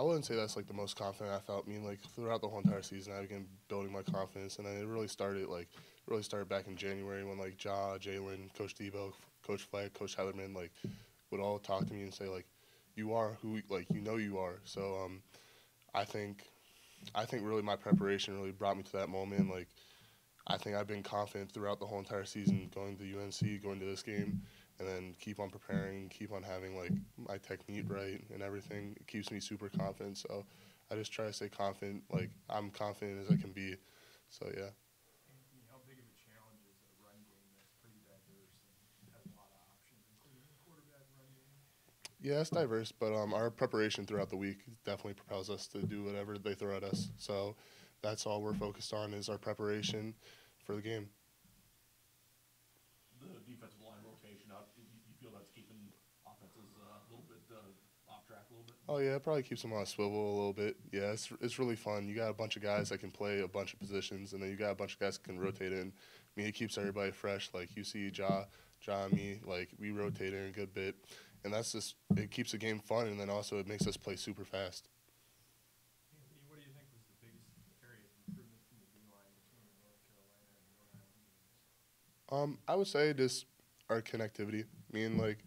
I wouldn't say that's like the most confident I felt. I mean, like throughout the whole entire season, I began building my confidence, and then it really started like really started back in January when like Ja, Jalen, Coach Debo, Coach Fleck, Coach Hetherman like would all talk to me and say like, "You are who like you know you are." So um, I think I think really my preparation really brought me to that moment. Like I think I've been confident throughout the whole entire season, going to UNC, going to this game and then keep on preparing, keep on having like my technique right and everything. It keeps me super confident. So I just try to stay confident, like I'm confident as I can be. So yeah. Anthony, how big of a challenge is a run game that's pretty diverse and has a lot of options, including the quarterback run game? Yeah, it's diverse, but um, our preparation throughout the week definitely propels us to do whatever they throw at us. So that's all we're focused on is our preparation for the game. the defensive line rotation out, you, you feel that's keeping offenses uh, a little bit uh, off track a little bit? Oh yeah, it probably keeps them on a swivel a little bit. Yeah, it's it's really fun. You got a bunch of guys that can play a bunch of positions, and then you got a bunch of guys that can rotate in. I mean, it keeps everybody fresh. Like you see, Ja, Ja, and me, like we rotate in a good bit, and that's just it keeps the game fun, and then also it makes us play super fast. Anthony, what do you think was the biggest area of improvement from the D line between the North Carolina and the Rhode Island games? Um, I would say just our connectivity. I mean, like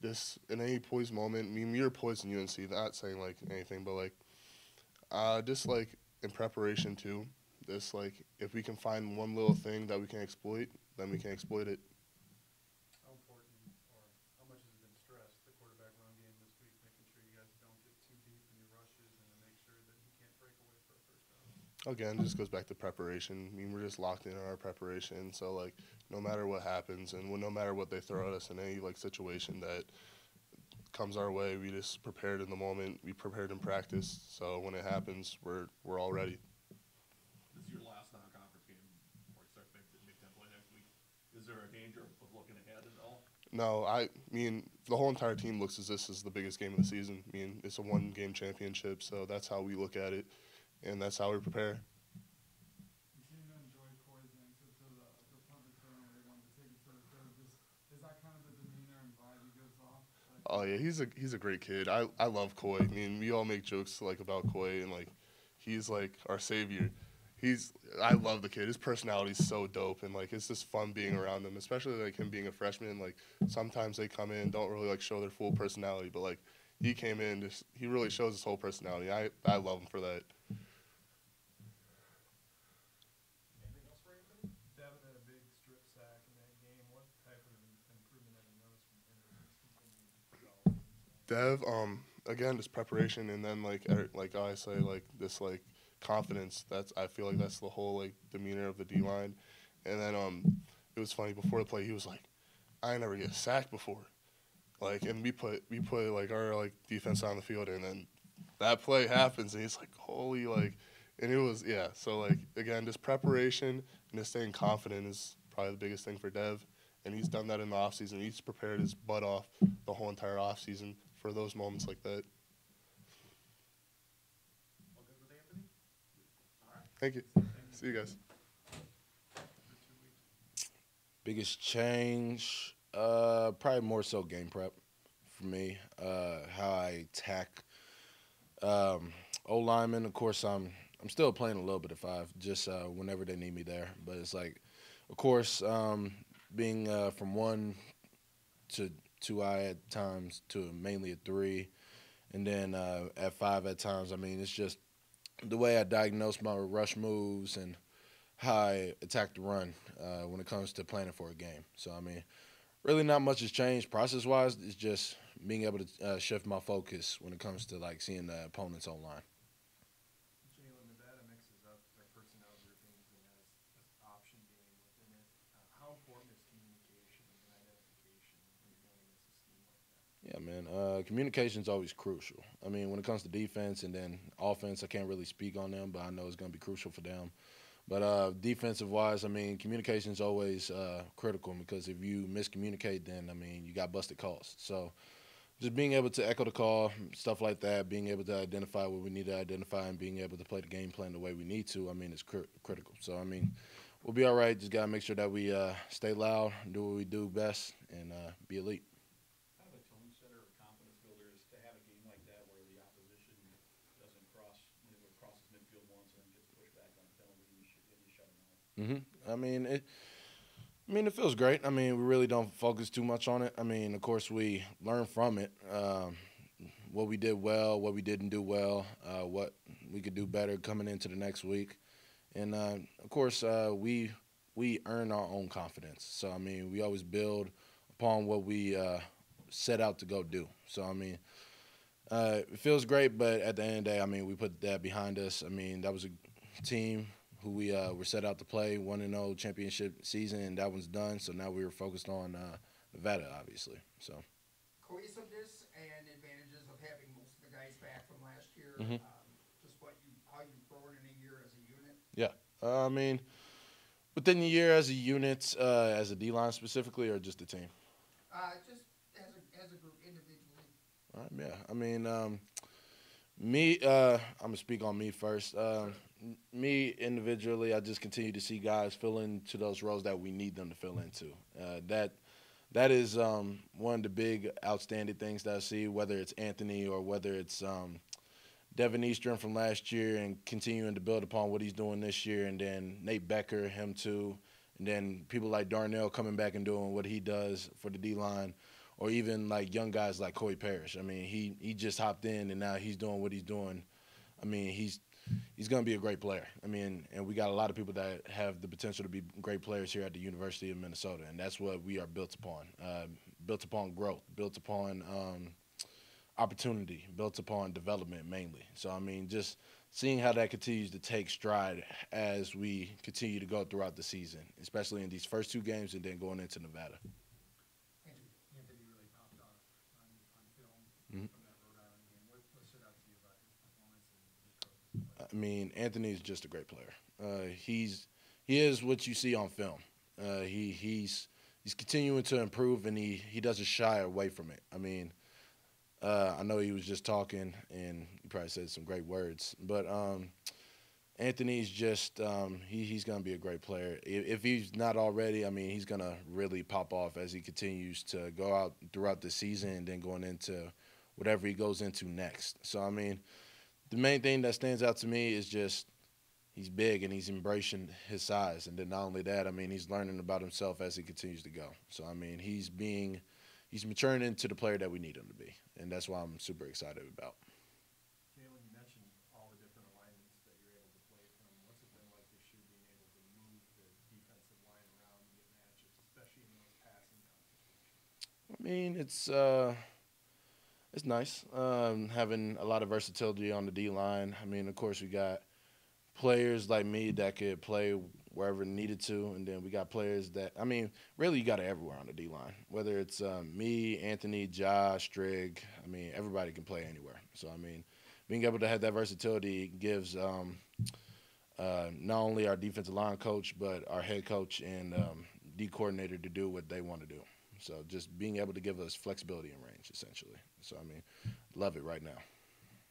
this in any poised moment. I mean, were poised in UNC. Not saying like anything, but like uh, just like in preparation too. This like if we can find one little thing that we can exploit, then we can exploit it. How important or how much has it been stressed, the quarterback run game this week, making sure you guys don't get too deep in your rushes and to make sure that he can't break away for a first down? Again, it just goes back to preparation. I mean, we're just locked in on our preparation. So like, no matter what happens, and no matter what they throw at us in any like situation that comes our way, we just prepared in the moment. We prepared in practice. So when it happens, we're we're all ready. This is your last non-conference game before you start Big, Big Ten play next week. Is there a danger of looking ahead at all? No, I mean the whole entire team looks as this is the biggest game of the season. I mean it's a one game championship, so that's how we look at it, and that's how we prepare. You seem to enjoy Koi's answer to the, the punt return where they wanted to take it to the third. Just, is that kind of the demeanor and vibe he gives off? Like, Oh yeah, he's a he's a great kid. I I love Koi. I mean we all make jokes like about Koi and like he's like our savior. He's I love the kid. His personality's so dope and like it's just fun being around him, especially like him being a freshman. Like sometimes they come in don't really like show their full personality, but like he came in just he really shows his whole personality. I I love him for that. Anything else for Anthony? Devin had a big strip sack in that game. What type of improvement have you noticed from him as he's continued to develop? Dev, um, again, just preparation, and then like er, like I say, like this like confidence. That's I feel like that's the whole like demeanor of the D line, and then um, it was funny before the play. He was like, "I never get sacked before," like, and we put we put like our like defense on the field, and then that play happens, and he's like, "Holy like," and it was yeah. So like again, just preparation and just staying confident is probably the biggest thing for Dev. And he's done that in the offseason. He's prepared his butt off the whole entire offseason for those moments like that. All good with Anthony? All right. Thank you. See you guys. Biggest change, uh, probably more so game prep for me. Uh, how I attack um, O lineman. Of course, I'm I'm still playing a little bit of five, just uh, whenever they need me there. But it's like, of course, um, being uh, from one to two I at times to mainly a three, and then uh, at five at times. I mean, it's just the way I diagnose my rush moves and how I attack the run uh, when it comes to planning for a game. So I mean, really not much has changed process wise. It's just being able to uh, shift my focus when it comes to like seeing the opponents online. Jalen, Nevada mixes up their personnel groupings and has this option game within it. Uh, how important is communication and identification when you're going against a scheme like that? Yeah, man. Uh, communication is always crucial. I mean, when it comes to defense and then offense, I can't really speak on them, but I know it's going to be crucial for them. But uh, defensive wise, I mean, communication is always uh, critical because if you miscommunicate, then I mean, you got busted calls. So just being able to echo the call, stuff like that, being able to identify what we need to identify, and being able to play the game plan the way we need to, I mean, it's cr- critical. So I mean, we'll be all right. Just gotta make sure that we uh, stay loud, do what we do best, and uh, be elite. kind of a tone setter or confidence builder is to have a game like that where the opposition hmm I mean it. I mean it feels great. I mean we really don't focus too much on it. I mean of course we learn from it. Um, what we did well, what we didn't do well, uh, what we could do better coming into the next week, and uh, of course uh, we we earn our own confidence. So I mean we always build upon what we uh, set out to go do. So I mean. Uh, it feels great, but at the end of the day, I mean, we put that behind us. I mean, that was a team who we uh, were set out to play, one and zero championship season, and that one's done. So now we were focused on uh, Nevada, obviously. So cohesiveness and advantages of having most of the guys back from last year. Mhm. Um, just what you, how you've grown in a year as a unit. yeah, uh, I mean, within the year as a unit, uh, as a D line specifically, or just a team. Uh, just as a, as a group individually. All right, yeah. I mean, um, me, uh, I'm gonna speak on me first. Um, me individually, I just continue to see guys fill into those roles that we need them to fill into. Uh, that that is um, one of the big outstanding things that I see, whether it's Anthony or whether it's um, Deven Eastern from last year and continuing to build upon what he's doing this year, and then Nate Becker, him too, and then people like Darnell coming back and doing what he does for the D line or even like young guys like Corey Parrish. I mean, he he just hopped in and now he's doing what he's doing. I mean, he's he's going to be a great player. I mean, and we got a lot of people that have the potential to be great players here at the University of Minnesota, and that's what we are built upon. Uh, built upon growth, built upon um, opportunity, built upon development mainly. So I mean, just seeing how that continues to take stride as we continue to go throughout the season, especially in these first two games and then going into Nevada. Andrew. Anthony really popped off on, on film Mhm. from that Rhode Island game. What, what stood out to you about his performance and his growth as a player? I mean, Anthony's just a great player. Uh, he's he is what you see on film. Uh, he he's he's continuing to improve, and he he doesn't shy away from it. I mean, uh, I know he was just talking, and he probably said some great words, but um, Anthony's just um, he he's gonna be a great player. If, if he's not already, I mean, he's gonna really pop off as he continues to go out throughout the season, and then going into whatever he goes into next. So I mean the main thing that stands out to me is just he's big and he's embracing his size. And then not only that, I mean, he's learning about himself as he continues to go. So I mean, he's being he's maturing into the player that we need him to be, and that's why I'm super excited about. Jalen, you mentioned all the different alignments that you're able to play from. What's it been like this year being able to move the defensive line around and get matches, especially in those passing down? I mean, it's uh, it's nice um, having a lot of versatility on the D line. I mean, of course, we got players like me that could play wherever needed to, and then we got players that I mean, really, you got it everywhere on the D line. Whether it's um, me, Anthony, Josh, Strigg. I mean, everybody can play anywhere. So I mean, being able to have that versatility gives um, uh, not only our defensive line coach, but our head coach and um, D coordinator to do what they want to do. So just being able to give us flexibility and range, essentially. So I mean, love it right now.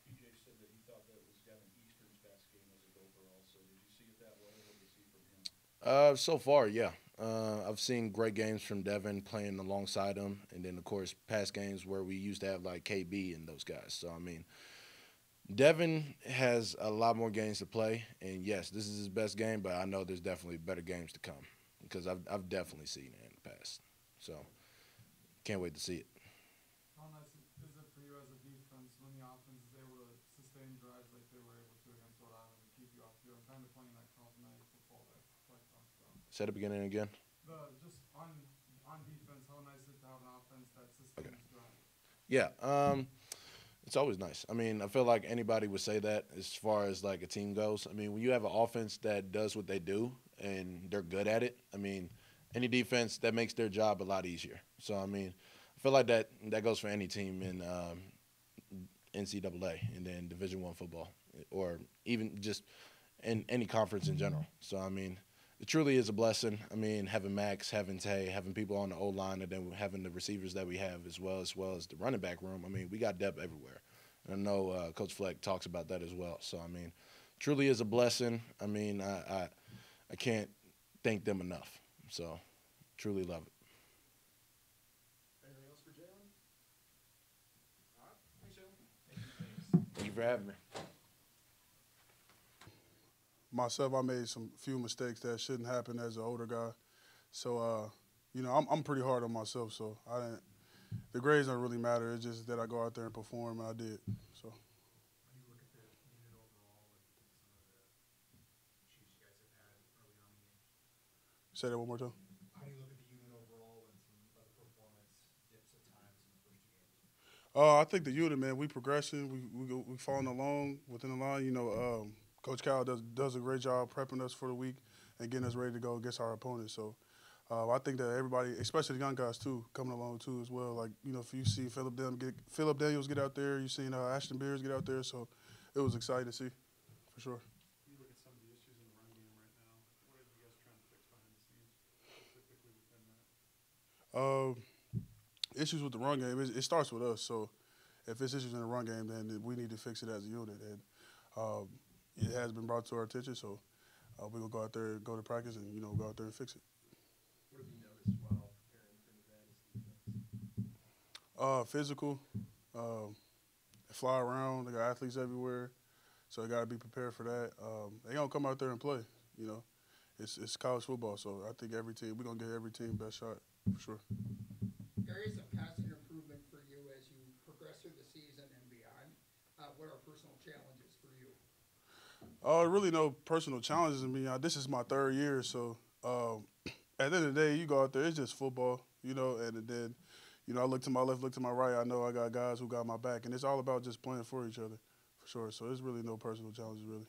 PJ said that he thought that was Deven Eastern's best game as a Gopher also. Did you see it that way? What did you see from him? Uh, so far, yeah. Uh, I've seen great games from Devin playing alongside him, and then of course past games where we used to have like KB and those guys. So I mean, Devin has a lot more games to play, and yes, this is his best game. But I know there's definitely better games to come because I've I've definitely seen it in the past. So can't wait to see it. How nice is it for you as a defense when the offense is able to sustain drives like they were able to against Rhode Island and keep you off field, kind of playing that complementary football that Fleck talks about? Say the beginning again. The just on on defense, how nice is it to have an offense that sustains drives? Yeah, um, it's always nice. I mean, I feel like anybody would say that as far as like a team goes. I mean, when you have an offense that does what they do and they're good at it, I mean, any defense that makes their job a lot easier. So I mean, I feel like that that goes for any team in um, NCAA and then Division One football, or even just in any conference in general. So I mean, it truly is a blessing. I mean, having Max, having Tay, having people on the O line, and then having the receivers that we have as well, as well as the running back room. I mean, we got depth everywhere. And I know uh, Coach Fleck talks about that as well. So I mean, truly is a blessing. I mean, I I, I can't thank them enough. So truly love it. Anything else for Jalen? All right, thanks, Jalen. Thank you, thanks. Thank you for having me. myself, I made some few mistakes that shouldn't happen as an older guy. So, uh, you know, I'm I'm pretty hard on myself. So I didn't. The grades don't really matter. It's just that I go out there and perform, and I did. So. Say that one more at Uh, I think the unit, man, we progressing. We we go, we following along within the line. You know, um, Coach Cal does does a great job prepping us for the week and getting us ready to go against our opponents. So. Uh, I think that everybody, especially the young guys too, coming along too as well. Like you know, if you see Philip Daniels get, Philip Daniels get out there, you seen uh, Ashton Beers get out there, so it was exciting to see, for sure. You look at some of the issues in the run game right now. What issues with the run game, it, it starts with us. So if it's issues in the run game, then we need to fix it as a unit. And um, it has been brought to our attention, so uh, we're gonna go out there, go to practice, and you know, go out there and fix it. What have you noticed while preparing for Nevada's defense? Uh, physical, um, they fly around. They got athletes everywhere, so they got to be prepared for that. Um, they gonna come out there and play. You know, it's it's college football, so I think every team we're gonna get every team best shot for sure. Areas of constant improvement for you as you progress through the season and beyond. Uh, what are personal challenges for you? Uh, really no personal challenges. I me. uh, this is my third year, so um, at the end of the day, you go out there, it's just football, you know, and then, you know, I look to my left, look to my right. I know I got guys who got my back, and it's all about just playing for each other, for sure. So there's really no personal challenges, really.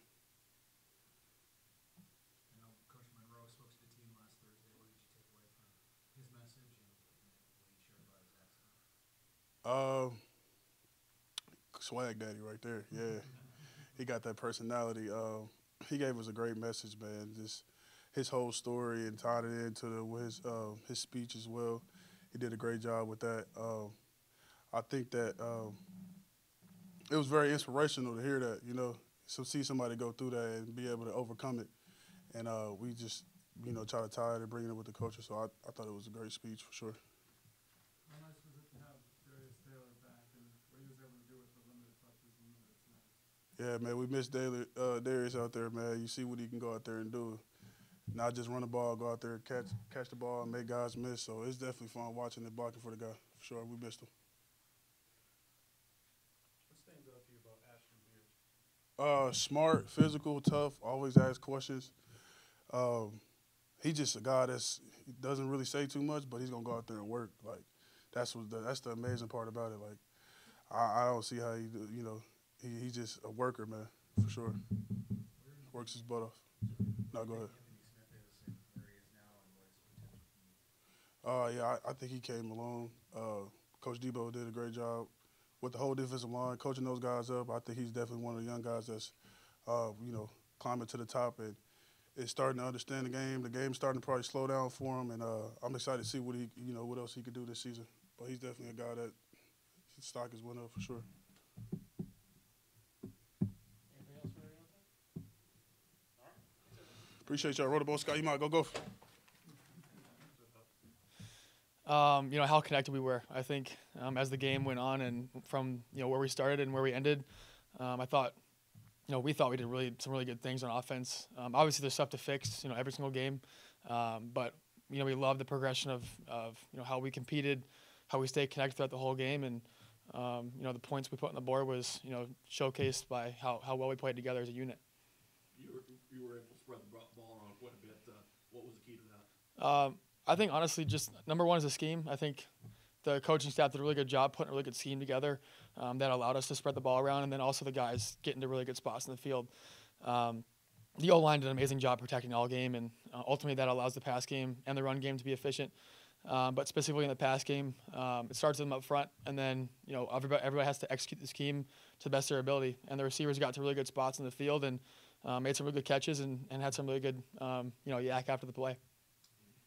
Coach Monroe spoke to the team last Thursday. What did you take away from his message and and what he shared about his accent? Uh, swag daddy right there, yeah. He got that personality. Uh, he gave us a great message, man. Just his whole story and tied it into the, his uh, his speech as well. He did a great job with that. Um, I think that um, it was very inspirational to hear that. You know, so see somebody go through that and be able to overcome it. And uh, we just, you know, try to tie it and bring it with the culture. So I, I thought it was a great speech for sure. How nice was it to have Darius Taylor back and what he was able to do with the limited touches and minutes? Nice. Yeah, man, we miss Daly, uh, Darius out there, man. You see what he can go out there and do. Not just run the ball, go out there, catch catch the ball, and make guys miss. So it's definitely fun watching and blocking for the guy. For sure, we missed him. What stands out to you about Ashton Beers? Uh, smart, physical, tough. Always ask questions. Um, he just a guy that's doesn't really say too much, but he's gonna go out there and work. Like that's what the, that's the amazing part about it. Like I, I don't see how he do, you know he he's just a worker, man, for sure. Works his butt off. No, go ahead. Uh, yeah, I, I think he came along. Uh, Coach Debo did a great job with the whole defensive line, coaching those guys up. I think he's definitely one of the young guys that's, uh, you know, climbing to the top and is starting to understand the game. The game's starting to probably slow down for him, and uh, I'm excited to see what he, you know, what else he could do this season. But he's definitely a guy that his stock is went up for sure. Anything else for anyone? Appreciate y'all. Roll the ball, Scott. You might go go. um, you know how connected we were. I think um, as the game went on and from you know where we started and where we ended, um, I thought, you know, we thought we did really some really good things on offense. Um, obviously, there's stuff to fix, you know, every single game, um, but you know we love the progression of of you know how we competed, how we stayed connected throughout the whole game, and um, you know the points we put on the board was you know showcased by how, how well we played together as a unit. You were, you were able to spread the bro- ball around quite a bit. Uh, what was the key to that? Um, I think honestly, just number one is the scheme. I think the coaching staff did a really good job putting a really good scheme together um, that allowed us to spread the ball around, and then also the guys get into really good spots in the field. Um, the O line did an amazing job protecting all game, and uh, ultimately that allows the pass game and the run game to be efficient. Um, but specifically in the pass game, um, it starts with them up front, and then you know everybody, everybody has to execute the scheme to the best of their ability. And the receivers got to really good spots in the field and uh, made some really good catches and, and had some really good um, you know YAC after the play.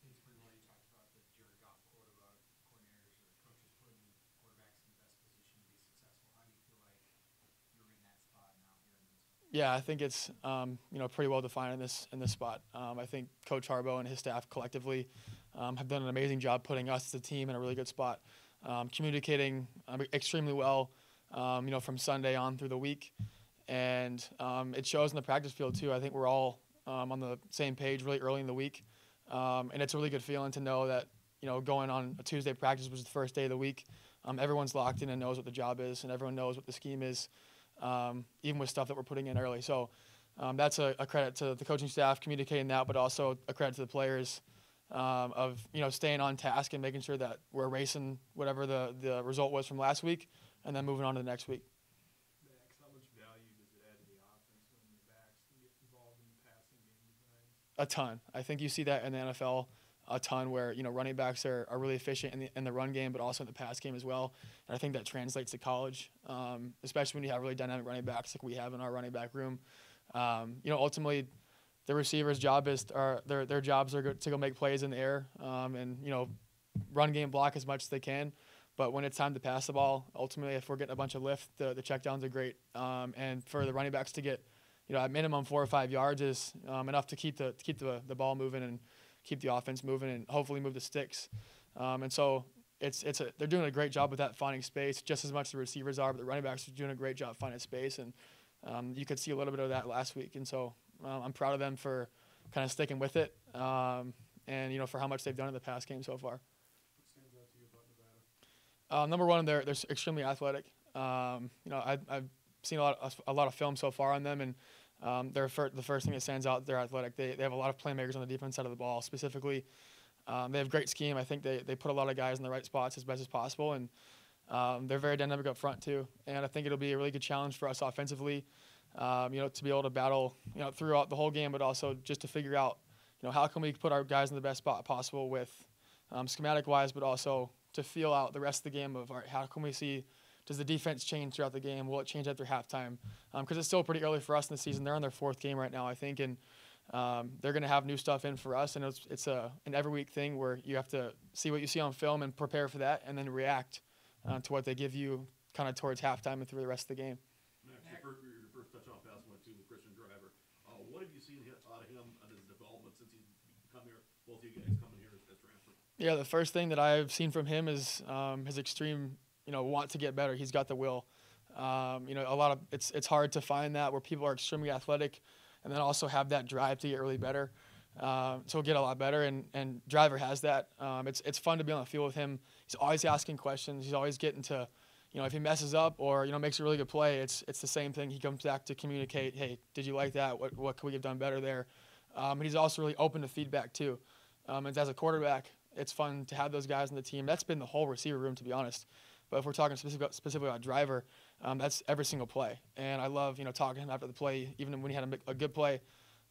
It's pretty well you talked about the Jared Goff quote about coordinators or coaches putting quarterbacks in the best position to be successful. How do you feel like you're in that spot now here in Minnesota? Yeah, I think it's um, you know pretty well defined in this in this spot. Um, I think Coach Harbaugh and his staff collectively um, have done an amazing job putting us as a team in a really good spot, um, communicating um, extremely well. Um, you know, from Sunday on through the week, and it shows in the practice field too. I think we're all on the same page really early in the week, and it's a really good feeling to know that you know going on a Tuesday practice was the first day of the week. Everyone's locked in and knows what the job is, and everyone knows what the scheme is, um, even with stuff that we're putting in early. So um, that's a, a credit to the coaching staff communicating that, but also a credit to the players um, of you know staying on task and making sure that we're erasing whatever the, the result was from last week, and then moving on to the next week. Max, how much value does it add to the offense when the backs can get involved in the passing game design? A ton. I think you see that in the NFL a ton where you know running backs are, are really efficient in the, in the run game, but also in the pass game as well. And I think that translates to college, um, especially when you have really dynamic running backs like we have in our running back room. Um, you know, ultimately, the receiver's job is or their their jobs are to go make plays in the air um, and you know run game block as much as they can. But when it's time to pass the ball, ultimately, if we're getting a bunch of lift, the the checkdowns are great. Um, and for the running backs to get you know at minimum four or five yards is um, enough to keep the to keep the the ball moving and keep the offense moving and hopefully move the sticks. Um, and so it's it's a, they're doing a great job with that finding space just as much as the receivers are, but the running backs are doing a great job finding space. And um, you could see a little bit of that last week. And so um, I'm proud of them for kind of sticking with it um, and you know for how much they've done in the past game so far. Uh, number one, they're they're extremely athletic. Um, you know, I, I've seen a lot of, a lot of film so far on them, and um, they're fir- the first thing that stands out. They're athletic. They, they have a lot of playmakers on the defense side of the ball. Specifically, um, they have great scheme. I think they, they put a lot of guys in the right spots as best as possible, and um, they're very dynamic up front too. And I think it'll be a really good challenge for us offensively. Um, you know, to be able to battle you know throughout the whole game, but also just to figure out you know how can we put our guys in the best spot possible with um, schematic wise, but also to feel out the rest of the game of all right, how can we see does the defense change throughout the game? Will it change after halftime? Because um, it's still pretty early for us in the season. They're on their fourth game right now, I think, and um, they're going to have new stuff in for us. And it's, it's a, an every week thing where you have to see what you see on film and prepare for that, and then react uh, to what they give you kind of towards halftime and through the rest of the game. Max, your first, your first touchdown pass went to Christian Driver. Uh, what have you seen out of him and his development since he's come here, both of you guys coming here as, as transfer? Yeah, the first thing that I've seen from him is um, his extreme, you know, want to get better. He's got the will. Um, you know, a lot of it's it's hard to find that where people are extremely athletic, and then also have that drive to get really better. Um, so get a lot better, and and Driver has that. Um, it's it's fun to be on the field with him. He's always asking questions. He's always getting to, you know, if he messes up or you know makes a really good play, it's it's the same thing. He comes back to communicate. Hey, did you like that? What what could we have done better there? Um, and he's also really open to feedback too. Um, and as a quarterback, it's fun to have those guys in the team. That's been the whole receiver room, to be honest. But if we're talking specific, specifically about driver, um, that's every single play. And I love, you know, talking to him after the play, even when he had a, a good play,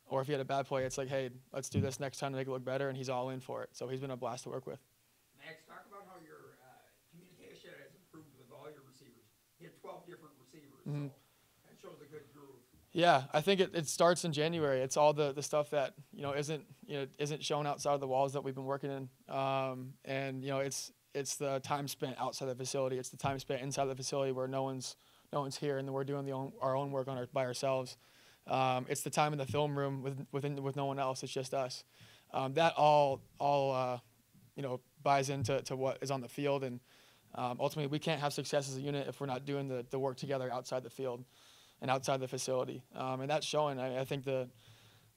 or if he had a bad play, it's like, hey, let's do this next time to make it look better, and he's all in for it. So he's been a blast to work with. Max, talk about how your uh, communication has improved with all your receivers. You had 12 different receivers, Mhm. so that shows a good groove. Yeah, I think it, it starts in January. It's all the, the stuff that you know isn't you know isn't shown outside of the walls that we've been working in, um, and you know it's it's the time spent outside the facility. It's the time spent inside the facility where no one's no one's here, and we're doing the own, our own work on our, by ourselves. Um, it's the time in the film room with within with no one else. It's just us. Um, that all all uh, you know buys into to what is on the field, and um, ultimately we can't have success as a unit if we're not doing the, the work together outside the field and outside the facility. Um, and that's showing. I, I think the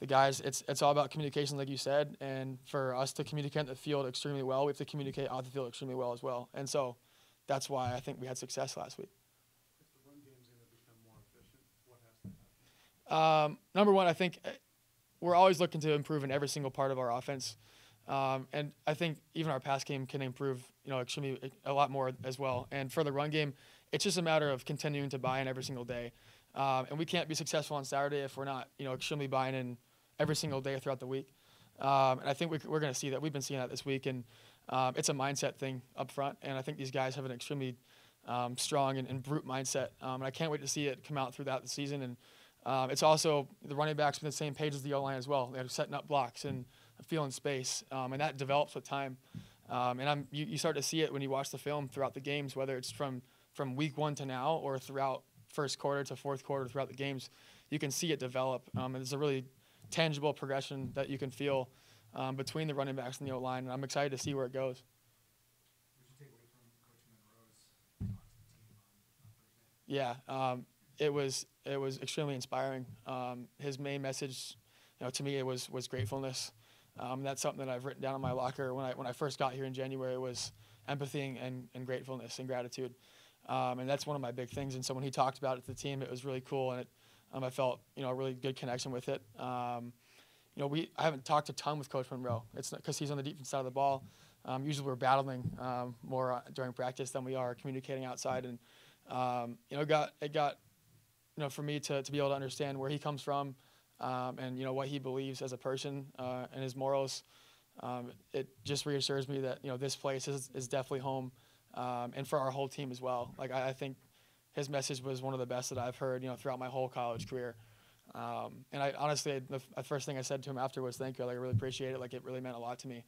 the guys, it's it's all about communication, like you said. And for us to communicate in the field extremely well, we have to communicate off the field extremely well as well. And so that's why I think we had success last week. If the run game's gonna become more efficient, what has to? Um, number one, I think uh, we're always looking to improve in every single part of our offense. Um, and I think even our pass game can improve, you know, extremely a lot more as well. And for the run game, it's just a matter of continuing to buy in every single day. Um, and we can't be successful on Saturday if we're not, you know, extremely buying in every single day throughout the week. Um, and I think we, we're going to see that. We've been seeing that this week, and um, it's a mindset thing up front. And I think these guys have an extremely um, strong and, and brute mindset. Um, and I can't wait to see it come out throughout the season. And um, it's also the running backs on the same page as the O line as well. They're setting up blocks and feeling space, um, and that develops with time. And I'm, you, you start to see it when you watch the film throughout the games, whether it's from from week one to now or throughout first quarter to fourth quarter throughout the games. You can see it develop. And it's a really tangible progression that you can feel um, between the running backs and the O line. And I'm excited to see where it goes. What did you take away from Coach Monroe's talk to the team on, on Thursday? Yeah, um, it was it was extremely inspiring. Um, his main message, you know, to me, it was was gratefulness. Um, that's something that I've written down in my locker when I when I first got here in January was empathy and, and gratefulness and gratitude, um, and that's one of my big things. And so when he talked about it to the team, it was really cool, and it um, I felt you know a really good connection with it. Um, you know, we I haven't talked a ton with Coach Monroe. It's because he's on the defense side of the ball. Um, usually we're battling um, more uh, during practice than we are communicating outside, and um, you know, got it got you know for me to, to be able to understand where he comes from, um, and you know what he believes as a person uh, and his morals. It just reassures me that you know this place is, is definitely home, and for our whole team as well. Like I, I think his message was one of the best that I've heard you know throughout my whole college career. Um, and I honestly, the, the first thing I said to him after was thank you. Like I really appreciate it. Like it really meant a lot to me.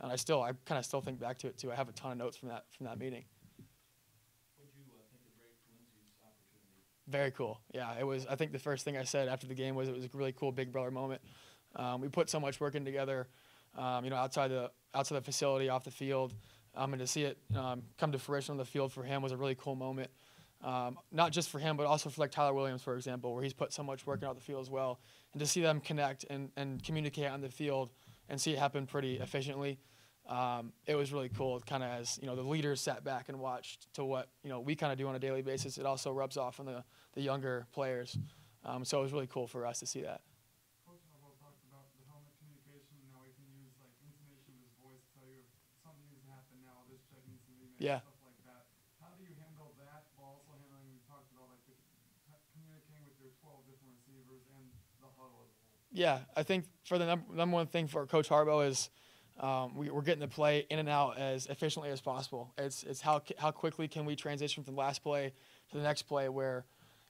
And I still, I kind of still think back to it too. I have a ton of notes from that from that meeting. You, uh, think of opportunity? Very cool. Yeah, it was. I think the first thing I said after the game was it was a really cool big brother moment. Um, we put so much work in together, um, you know, outside the outside the facility, off the field, um, and to see it um, come to fruition on the field for him was a really cool moment. Um, not just for him, but also for like Tyler Williams, for example, where he's put so much work out the field as well, and to see them connect and, and communicate on the field and see it happen pretty efficiently. Um, it was really cool, kind of as you know the leaders sat back and watched to what you know we kind of do on a daily basis. It also rubs off on the, the younger players, um, so it was really cool for us to see that. Coach your twelve different receivers and the huddle as a whole? Yeah, I think for the num- number one thing for Coach Harbaugh is um, we, we're getting the play in and out as efficiently as possible. It's it's how how quickly can we transition from the last play to the next play where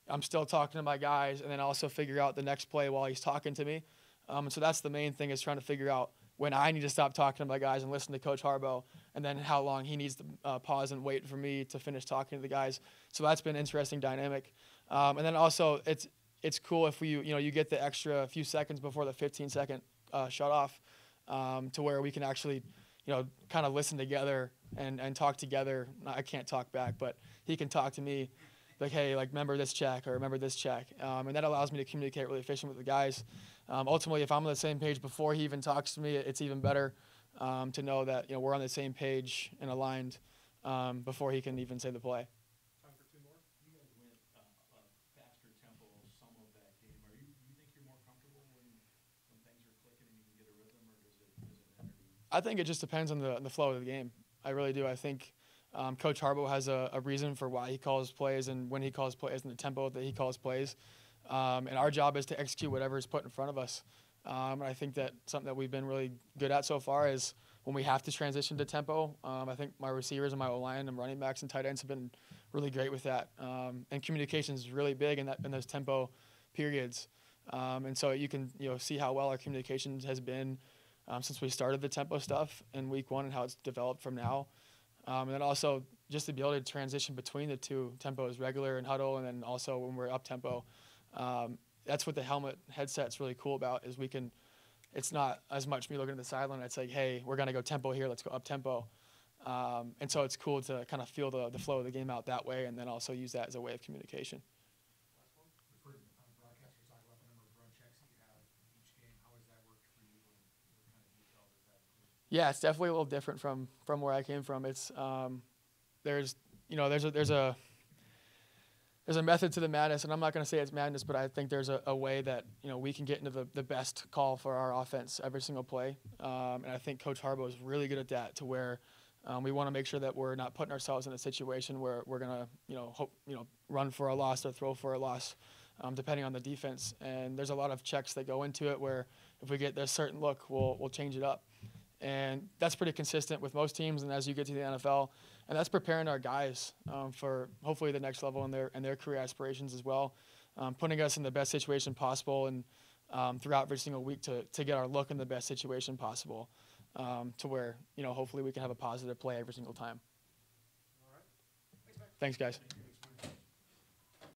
I'm still talking to my guys and then also figure out the next play while he's talking to me. Um, and so that's the main thing is trying to figure out when I need to stop talking to my guys and listen to Coach Harbaugh, and then how long he needs to uh, pause and wait for me to finish talking to the guys. So that's been an interesting dynamic. Um, and then also it's it's cool if we you know you get the extra few seconds before the 15 second uh, shut off um, to where we can actually you know kind of listen together and, and talk together. I can't talk back but he can talk to me like hey like remember this check or remember this check? Um, and that allows me to communicate really efficient with the guys. Um, ultimately if i'm on the same page before he even talks to me it's even better um, to know that you know we're on the same page and aligned um, before he can even say the play Time for two more? You guys went, uh, a faster tempo some of that game. Are you, you think you're more comfortable when, when things are clicking and you can get a rhythm, or does it, does it hinder you? I think it just depends on the the flow of the game. I really do. I think um, Coach Harbaugh has a, a reason for why he calls plays and when he calls plays and the tempo that he calls plays. Um, and our job is to execute whatever is put in front of us. Um, and I think that something that we've been really good at so far is when we have to transition to tempo. Um, I think my receivers and my O line and running backs and tight ends have been really great with that. Um, and communication is really big in that in those tempo periods. Um, and so you can you know see how well our communication has been um, since we started the tempo stuff in week one and how it's developed from now. Um, and then also just the ability to transition between the two tempos, regular and huddle, and then also when we're up tempo. Um, that's what the helmet headset's really cool about is we can. It's not as much me looking at the sideline. It's like, hey, we're gonna go tempo here. Let's go up tempo. Um, and so it's cool to kind of feel the, the flow of the game out that way, and then also use that as a way of communication. We've heard um, broadcasters talk about the number of run checks that you have each game. How has that worked for you, and what kind of detail does that include? Yeah, it's definitely a little different from from where I came from. It's um, there's you know there's a there's a there's a method to the madness, and I'm not going to say it's madness, but I think there's a, a way that you know we can get into the, the best call for our offense every single play, um, and I think Coach Harbaugh is really good at that. To where um, we want to make sure that we're not putting ourselves in a situation where we're going to you know hope you know run for a loss or throw for a loss, um, depending on the defense. And there's a lot of checks that go into it where if we get this certain look, we'll we'll change it up and that's pretty consistent with most teams. And as you get to the NFL, and that's preparing our guys um, for hopefully the next level in their in their career aspirations as well, um, putting us in the best situation possible, and um, throughout every single week to to get our look in the best situation possible, um, to where you know hopefully we can have a positive play every single time. All right. Thanks, Thanks, guys.